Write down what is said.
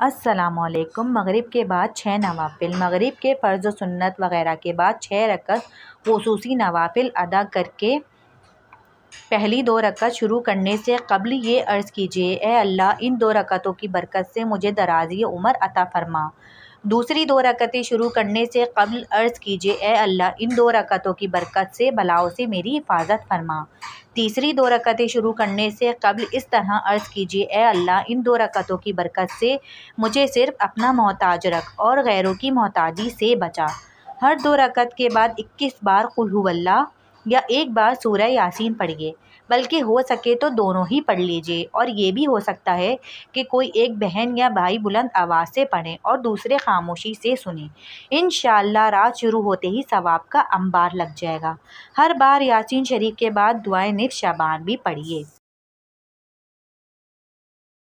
असलकुम मगरिब के बाद छः नवाफिल। मगरिब के फ़र्ज़ सुन्नत वग़ैरह के बाद छः रकत खसूसी नवाफिल अदा करके पहली दो रकत शुरू करने से कबल ये अर्ज़ कीजिए, ए अल्लाह, इन दो रकतों की बरकत से मुझे दराज़ी उम्र अता फ़रमा। दूसरी दो रकतें शुरू करने से कबल अर्ज़ कीजिए, ए अल्लाह, इन दो रकतों की बरकत से, बलाओं से मेरी हिफाजत फरमा। तीसरी दो रकतें शुरू करने से कबल इस तरह अर्ज़ कीजिए ए अल्लाह, इन दो रकतों की बरकत से मुझे सिर्फ़ अपना मोहताज रख और गैरों की मोहताजी से बचा। हर दो रकत के बाद इक्कीस बार कुल्हुवल्ला या एक बार सूर्य यासीन पढ़िए बल्कि हो सके तो दोनों ही पढ़ लीजिए। और ये भी हो सकता है कि कोई एक बहन या भाई बुलंद आवाज़ से पढ़ें और दूसरे खामोशी से सुने। इन रात शुरू होते ही सवाब का अंबार लग जाएगा। हर बार यासीन शरीफ के बाद दुआएँ निफ शाबान भी पढ़िए।